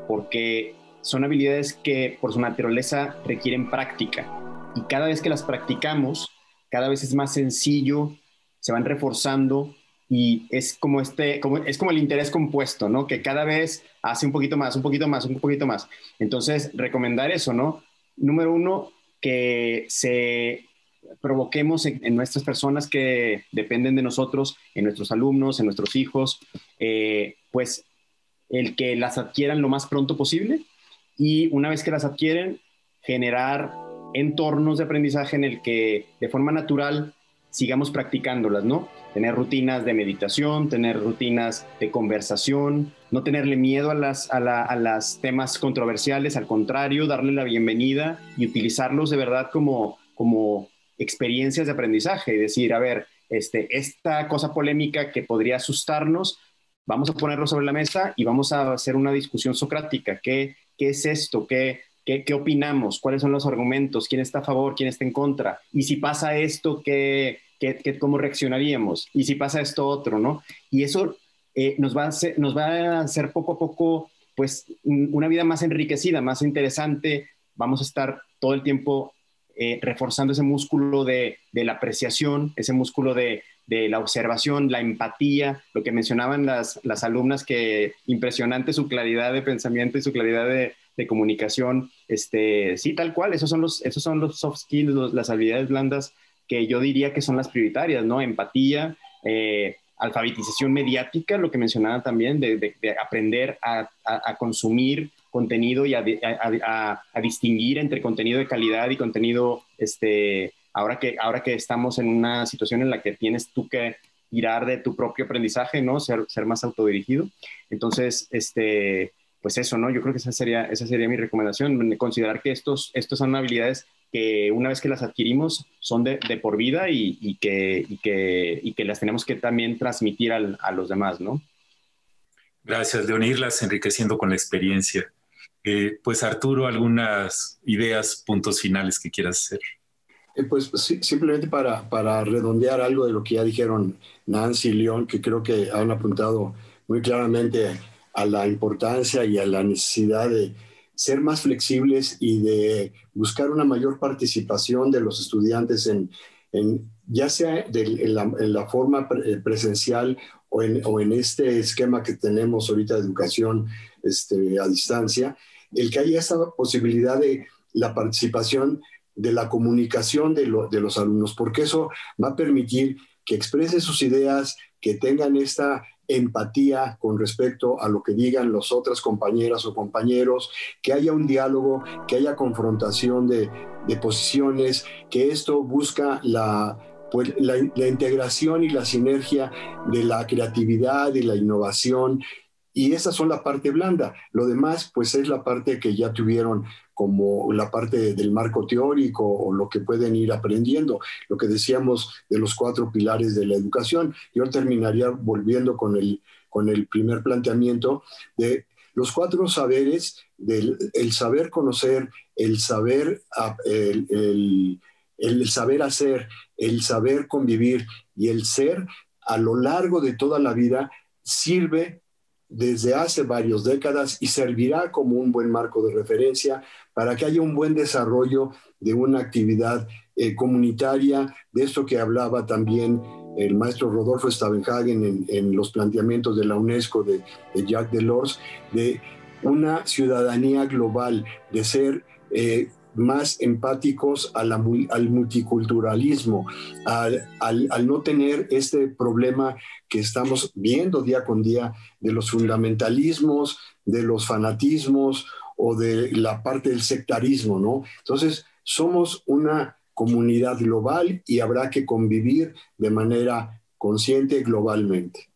porque son habilidades que por su naturaleza requieren práctica. Y cada vez que las practicamos, cada vez es más sencillo se van reforzando y es como este, como, es como el interés compuesto, ¿no? Que cada vez hace un poquito más, un poquito más, un poquito más. Entonces, recomendar eso, ¿no? Número uno, que se provoquemos en, nuestras personas que dependen de nosotros, en nuestros alumnos, en nuestros hijos, eh, pues el que las adquieran lo más pronto posible y una vez que las adquieren, generar entornos de aprendizaje en el que de forma natural sigamos practicándolas, ¿no? Tener rutinas de meditación, tener rutinas de conversación, no tenerle miedo a las, a, las temas controversiales, al contrario, darle la bienvenida y utilizarlos de verdad como, como experiencias de aprendizaje, decir, a ver, este, esta cosa polémica que podría asustarnos, vamos a ponerlo sobre la mesa y vamos a hacer una discusión socrática. ¿Qué, qué es esto? ¿Qué, ¿Qué, ¿Qué, opinamos? ¿Cuáles son los argumentos? ¿Quién está a favor? ¿Quién está en contra? Y si pasa esto, ¿qué, qué, cómo reaccionaríamos? Y si pasa esto otro, ¿no? Y eso eh, nos, va a hacer, nos va a hacer poco a poco, pues, una vida más enriquecida, más interesante. Vamos a estar todo el tiempo eh, reforzando ese músculo de, de, la apreciación, ese músculo de, de la observación, la empatía, lo que mencionaban las, las alumnas, que impresionante su claridad de pensamiento y su claridad de, de comunicación, este, sí, tal cual, esos son los, esos son los soft skills, las habilidades blandas que yo diría que son las prioritarias, ¿no? Empatía, eh, alfabetización mediática, lo que mencionaba también, de, aprender a, a, consumir contenido y a, a, distinguir entre contenido de calidad y contenido este, ahora que, ahora que estamos en una situación en la que tienes tú que tirar de tu propio aprendizaje, ¿no? Ser, ser más autodirigido. Entonces, este, pues eso, ¿no? Yo creo que esa sería, esa sería mi recomendación, considerar que estos, estos son habilidades que una vez que las adquirimos son de, de por vida y, y, que, y, que, y, que, las tenemos que también transmitir al, a los demás, ¿no? Gracias, de unirlas enriqueciendo con la experiencia. Eh, pues Arturo, algunas ideas, puntos finales que quieras hacer. Eh, pues simplemente para, para, redondear algo de lo que ya dijeron Nancy y León, que creo que han apuntado muy claramente a la importancia y a la necesidad de ser más flexibles y de buscar una mayor participación de los estudiantes en, en ya sea en, la, forma eh, presencial o en, o en, este esquema que tenemos ahorita de educación este, a distancia, el que haya esa posibilidad de la participación de la comunicación de, los alumnos, porque eso va a permitir que expresen sus ideas, que tengan esta empatía con respecto a lo que digan las otras compañeras o compañeros, que haya un diálogo, que haya confrontación de, de posiciones, que esto busca la, pues, la, la, integración y la sinergia de la creatividad y la innovación. Y esa son la parte blanda. Lo demás, pues es la parte que ya tuvieron como la parte del marco teórico o lo que pueden ir aprendiendo, lo que decíamos de los cuatro pilares de la educación. Yo terminaría volviendo con el, con el primer planteamiento de los cuatro saberes, del el saber conocer, el saber, el, el, el saber hacer, el saber convivir y el ser a lo largo de toda la vida sirve desde hace varias décadas y servirá como un buen marco de referencia para que haya un buen desarrollo de una actividad eh, comunitaria, de esto que hablaba también el maestro Rodolfo Stavenhagen en, los planteamientos de la UNESCO de, Jacques Delors, de una ciudadanía global, de ser eh, más empáticos al multiculturalismo, al, al, no tener este problema que estamos viendo día con día de los fundamentalismos, de los fanatismos o de la parte del sectarismo, ¿no? Entonces, somos una comunidad global y habrá que convivir de manera consciente globalmente.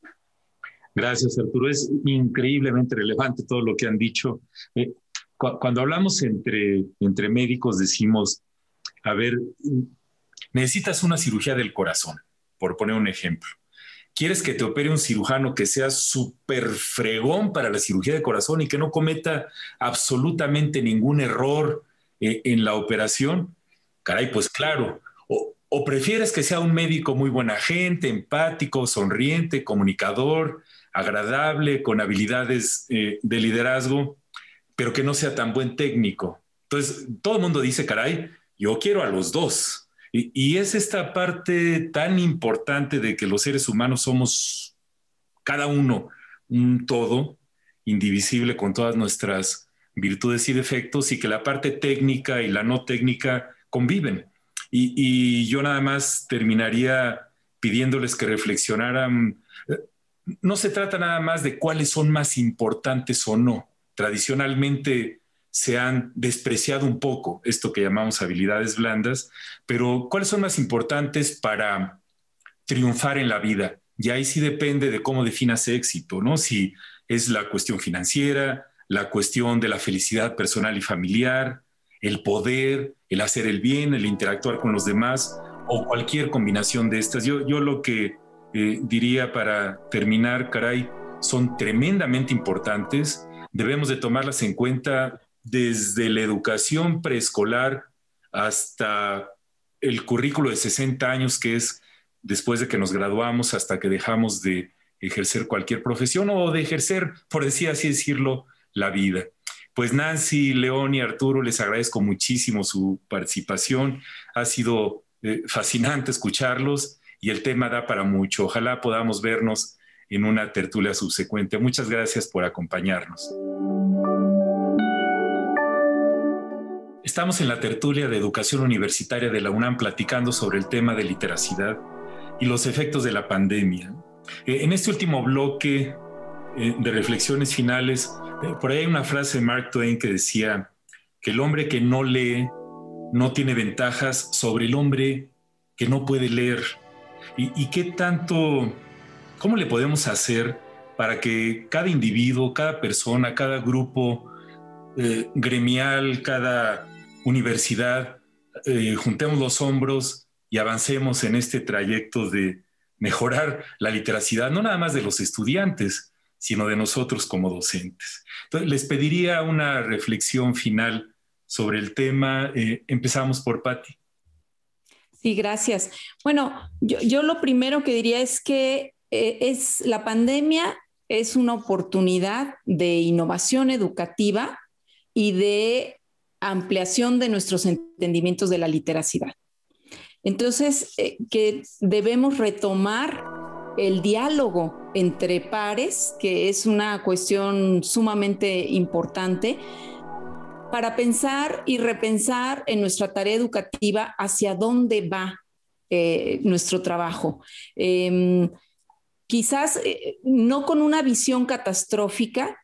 Gracias, Arturo. Es increíblemente relevante todo lo que han dicho. Eh, cuando hablamos entre, entre médicos decimos, a ver, necesitas una cirugía del corazón, por poner un ejemplo. ¿Quieres que te opere un cirujano que sea súper fregón para la cirugía de corazón y que no cometa absolutamente ningún error eh, en la operación? Caray, pues claro. O, prefieres que sea un médico muy buena gente, empático, sonriente, comunicador, agradable, con habilidades eh, de liderazgo? Pero que no sea tan buen técnico. Entonces, todo el mundo dice, caray, yo quiero a los dos. Y, es esta parte tan importante de que los seres humanos somos cada uno un todo indivisible con todas nuestras virtudes y defectos y que la parte técnica y la no técnica conviven. Y, yo nada más terminaría pidiéndoles que reflexionaran. No se trata nada más de cuáles son más importantes o no, tradicionalmente se han despreciado un poco esto que llamamos habilidades blandas, pero ¿cuáles son más importantes para triunfar en la vida? Y ahí sí depende de cómo definas éxito, ¿no? Si es la cuestión financiera, la cuestión de la felicidad personal y familiar, el poder, el hacer el bien, el interactuar con los demás o cualquier combinación de estas. Yo, yo lo que eh, diría para terminar, caray, son tremendamente importantes debemos de tomarlas en cuenta desde la educación preescolar hasta el currículo de 60 años, que es después de que nos graduamos hasta que dejamos de ejercer cualquier profesión o de ejercer, por decir así decirlo, la vida. Pues Nancy, León y Arturo, les agradezco muchísimo su participación. Ha sido eh, fascinante escucharlos y el tema da para mucho. Ojalá podamos vernos en una tertulia subsecuente. Muchas gracias por acompañarnos. Estamos en la tertulia de educación universitaria de la UNAM platicando sobre el tema de literacidad y los efectos de la pandemia. Eh, en este último bloque eh, de reflexiones finales, eh, por ahí hay una frase de Mark Twain que decía que el hombre que no lee no tiene ventajas sobre el hombre que no puede leer. ¿Y, qué tanto, cómo le podemos hacer para que cada individuo, cada persona, cada grupo gremial, cada universidad, juntemos los hombros y avancemos en este trayecto de mejorar la literacidad, no nada más de los estudiantes, sino de nosotros como docentes. Les pediría una reflexión final sobre el tema. Eh, empezamos por Patti. Sí, gracias. Bueno, yo, lo primero que diría es que eh, es la pandemia es una oportunidad de innovación educativa y de ampliación de nuestros entendimientos de la literacidad. Entonces, eh, que debemos retomar el diálogo entre pares, que es una cuestión sumamente importante, para pensar y repensar en nuestra tarea educativa hacia dónde va eh, nuestro trabajo. Em, quizás eh, no con una visión catastrófica,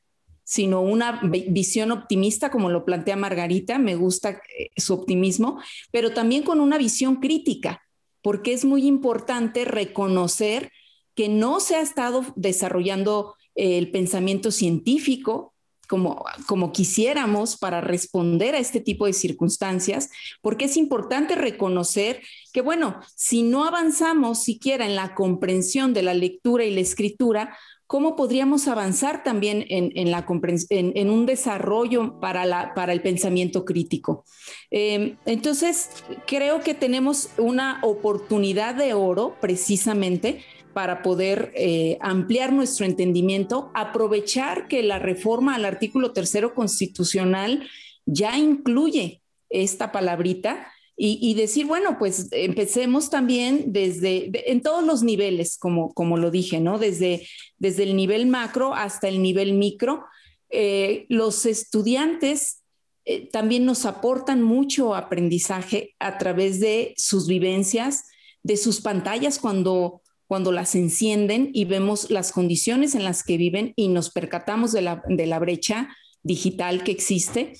sino una visión optimista, como lo plantea Margarita, me gusta eh, su optimismo, pero también con una visión crítica, porque es muy importante reconocer que no se ha estado desarrollando eh, el pensamiento científico como, como quisiéramos para responder a este tipo de circunstancias, porque es importante reconocer que, bueno, si no avanzamos siquiera en la comprensión de la lectura y la escritura, ¿cómo podríamos avanzar también en, la, en, un desarrollo para, la, para el pensamiento crítico? Em, entonces, creo que tenemos una oportunidad de oro precisamente para poder eh, ampliar nuestro entendimiento, aprovechar que la reforma al artículo tercero constitucional ya incluye esta palabrita y, decir, bueno, pues empecemos también desde, en todos los niveles, como, como lo dije, ¿no? Desde, desde el nivel macro hasta el nivel micro. Eh, los estudiantes eh, también nos aportan mucho aprendizaje a través de sus vivencias, de sus pantallas cuando, cuando las encienden y vemos las condiciones en las que viven y nos percatamos de la, de la brecha digital que existe.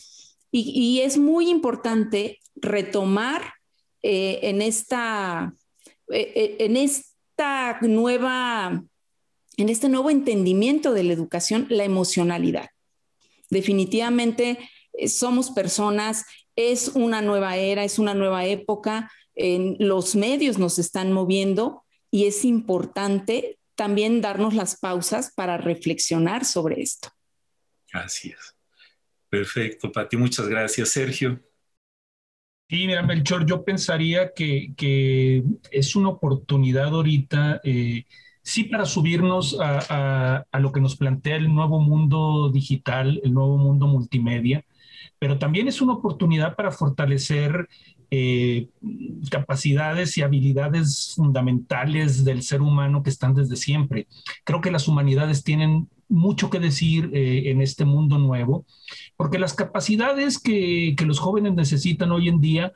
Y, y, es muy importante retomar eh, en, esta, eh, eh, en esta nueva, en este nuevo entendimiento de la educación, la emocionalidad. Definitivamente somos personas, es una nueva era, es una nueva época, los medios nos están moviendo y es importante también darnos las pausas para reflexionar sobre esto. Así es. Perfecto, Pati, muchas gracias. Sergio. Sí, mira, Melchor, yo pensaría que, es una oportunidad ahorita, eh, sí, para subirnos a, lo que nos plantea el nuevo mundo digital, el nuevo mundo multimedia, pero también es una oportunidad para fortalecer eh, capacidades y habilidades fundamentales del ser humano que están desde siempre. Creo que las humanidades tienen mucho que decir eh, en este mundo nuevo, porque las capacidades que, los jóvenes necesitan hoy en día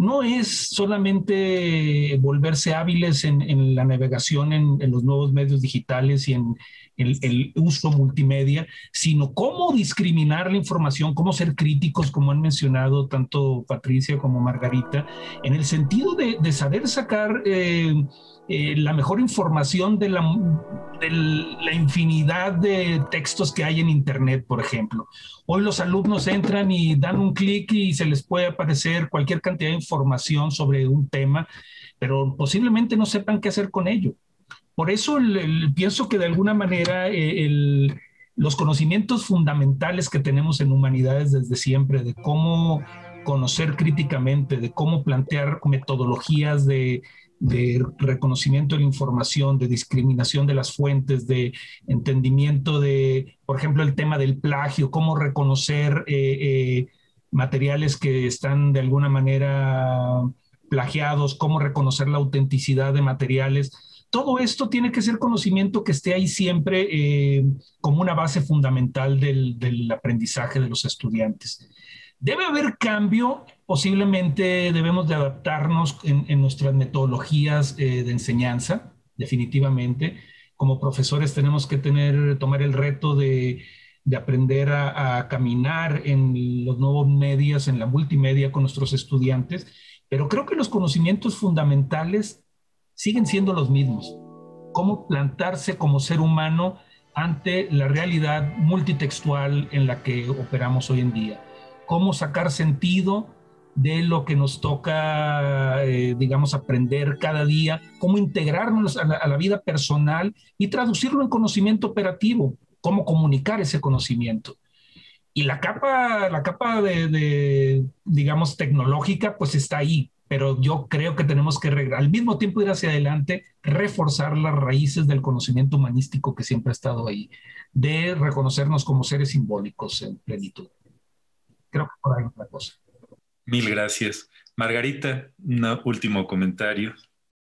no es solamente volverse hábiles en, la navegación en, los nuevos medios digitales y en el, uso multimedia, sino cómo discriminar la información, cómo ser críticos, como han mencionado tanto Patricia como Margarita, en el sentido de, saber sacar... Eh, eh, la mejor información de la, infinidad de textos que hay en Internet, por ejemplo. Hoy los alumnos entran y dan un clic y se les puede aparecer cualquier cantidad de información sobre un tema, pero posiblemente no sepan qué hacer con ello. Por eso pienso que de alguna manera eh, los conocimientos fundamentales que tenemos en humanidades desde siempre, de cómo conocer críticamente, de cómo plantear metodologías de de reconocimiento de la información, de discriminación de las fuentes, de entendimiento de, por ejemplo, el tema del plagio, cómo reconocer eh, eh, materiales que están de alguna manera plagiados, cómo reconocer la autenticidad de materiales. Todo esto tiene que ser conocimiento que esté ahí siempre eh, como una base fundamental del, aprendizaje de los estudiantes. Debe haber cambio, posiblemente debemos de adaptarnos en, nuestras metodologías eh, de enseñanza, definitivamente. Como profesores tenemos que tener, tomar el reto de de aprender a, caminar en los nuevos medios, en la multimedia con nuestros estudiantes, pero creo que los conocimientos fundamentales siguen siendo los mismos. Cómo plantarse como ser humano ante la realidad multitextual en la que operamos hoy en día. Cómo sacar sentido de lo que nos toca, eh, digamos, aprender cada día, cómo integrarnos a la, vida personal y traducirlo en conocimiento operativo cómo comunicar ese conocimiento. Y la capa, la capa de, digamos, tecnológica, pues está ahí, pero yo creo que tenemos que al mismo tiempo ir hacia adelante, reforzar las raíces del conocimiento humanístico que siempre ha estado ahí, de reconocernos como seres simbólicos en plenitud. Creo que por ahí otra cosa. Mil gracias. Margarita, un último comentario.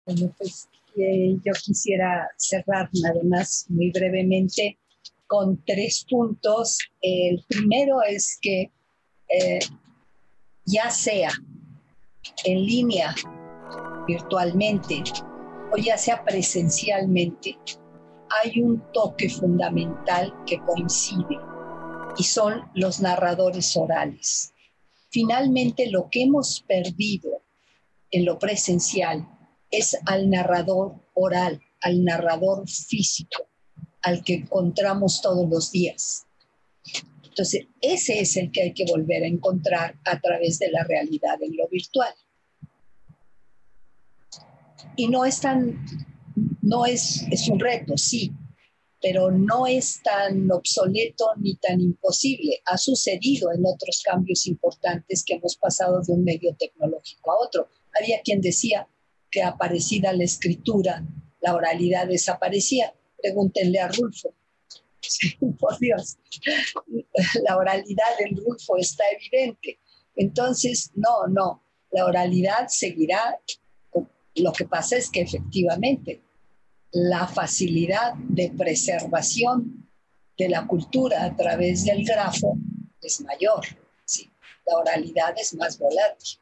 Bueno, pues eh, yo quisiera cerrar nada más muy brevemente con tres puntos. El primero es que eh, ya sea en línea, virtualmente, o ya sea presencialmente, hay un toque fundamental que coincide y son los narradores orales. Finalmente, lo que hemos perdido en lo presencial es al narrador oral, al narrador físico al que encontramos todos los días. Entonces, ese es el que hay que volver a encontrar a través de la realidad en lo virtual. Y no es tan, no es, es un reto, sí, pero no es tan obsoleto ni tan imposible. Ha sucedido en otros cambios importantes que hemos pasado de un medio tecnológico a otro. Había quien decía que aparecida la escritura, la oralidad desaparecía pregúntenle a Rulfo. por Dios, la oralidad del Rulfo está evidente. Entonces, no, no, la oralidad seguirá. Lo que pasa es que efectivamente la facilidad de preservación de la cultura a través del grafo es mayor. ¿sí? La oralidad es más volátil.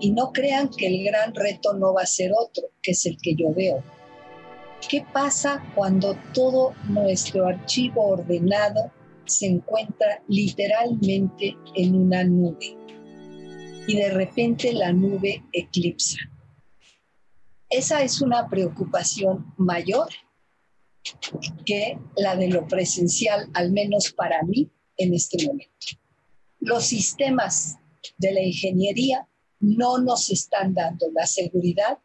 Y no crean que el gran reto no va a ser otro, que es el que yo veo ¿Qué pasa cuando todo nuestro archivo ordenado se encuentra literalmente en una nube y de repente la nube eclipsa? Esa es una preocupación mayor que la de lo presencial, al menos para mí en este momento. Los sistemas de la ingeniería no nos están dando la seguridad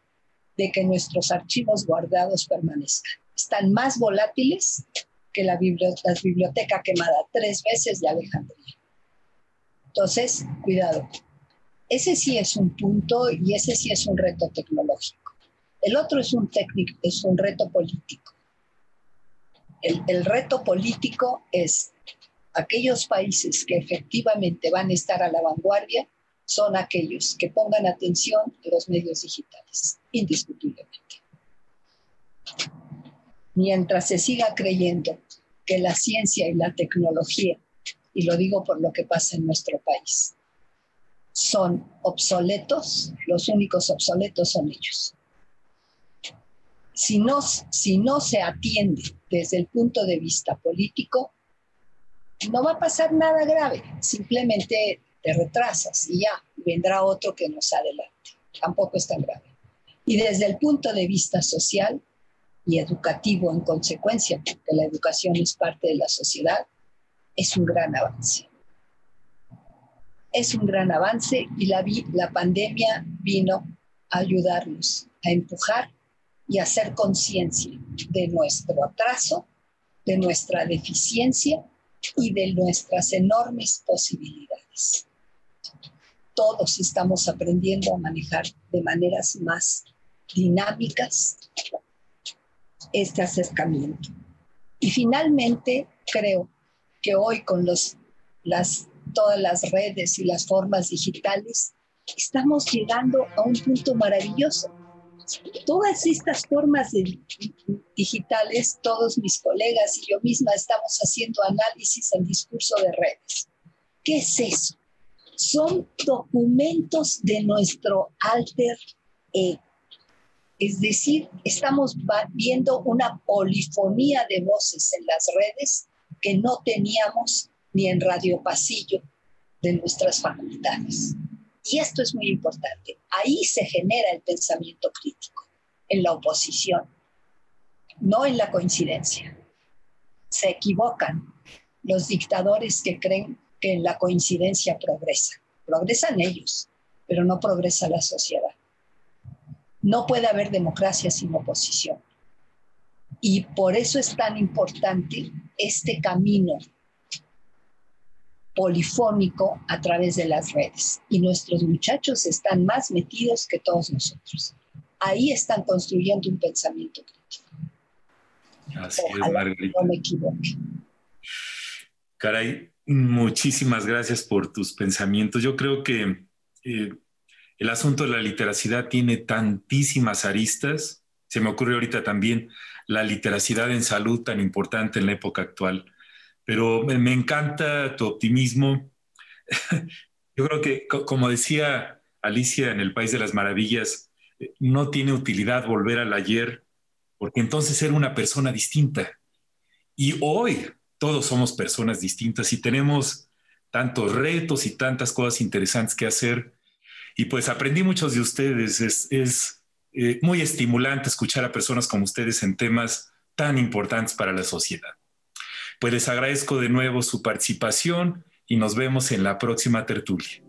de que nuestros archivos guardados permanezcan. Están más volátiles que la, biblioteca quemada tres veces de Alejandría. Entonces, cuidado. Ese sí es un punto y ese sí es un reto tecnológico. El otro es un, técnico, es un reto político. El, el reto político es aquellos países que efectivamente van a estar a la vanguardia son aquellos que pongan atención a los medios digitales, indiscutiblemente. Mientras se siga creyendo que la ciencia y la tecnología, y lo digo por lo que pasa en nuestro país, son obsoletos, los únicos obsoletos son ellos. Si no, si no se atiende desde el punto de vista político, no va a pasar nada grave, simplemente te retrasas y ya vendrá otro que nos adelante. Tampoco es tan grave. Y desde el punto de vista social y educativo en consecuencia, porque la educación es parte de la sociedad, es un gran avance. Es un gran avance y la, la pandemia vino a ayudarnos a empujar y hacer conciencia de nuestro atraso, de nuestra deficiencia y de nuestras enormes posibilidades todos estamos aprendiendo a manejar de maneras más dinámicas este acercamiento. Y finalmente, creo que hoy con los, las, todas las redes y las formas digitales, estamos llegando a un punto maravilloso. Todas estas formas digitales, todos mis colegas y yo misma estamos haciendo análisis en discurso de redes. ¿Qué es eso? Son documentos de nuestro alter ego. Es decir, estamos viendo una polifonía de voces en las redes que no teníamos ni en Radio Pasillo de nuestras facultades. Y esto es muy importante. Ahí se genera el pensamiento crítico, en la oposición, no en la coincidencia. Se equivocan los dictadores que creen que en la coincidencia progresa. Progresan ellos, pero no progresa la sociedad. No puede haber democracia sin oposición. Y por eso es tan importante este camino polifónico a través de las redes. Y nuestros muchachos están más metidos que todos nosotros. Ahí están construyendo un pensamiento crítico. Así es, Margarita. No me equivoque. Caray, muchísimas gracias por tus pensamientos. Yo creo que eh, el asunto de la literacidad tiene tantísimas aristas. Se me ocurre ahorita también la literacidad en salud tan importante en la época actual pero me, encanta tu optimismo. Yo creo que, como decía Alicia en El País de las Maravillas, eh, no tiene utilidad volver al ayer, porque entonces era una persona distinta. Y hoy todos somos personas distintas y tenemos tantos retos y tantas cosas interesantes que hacer. Y pues aprendí muchos de ustedes. Es, eh, muy estimulante escuchar a personas como ustedes en temas tan importantes para la sociedad. Pues les agradezco de nuevo su participación y nos vemos en la próxima tertulia.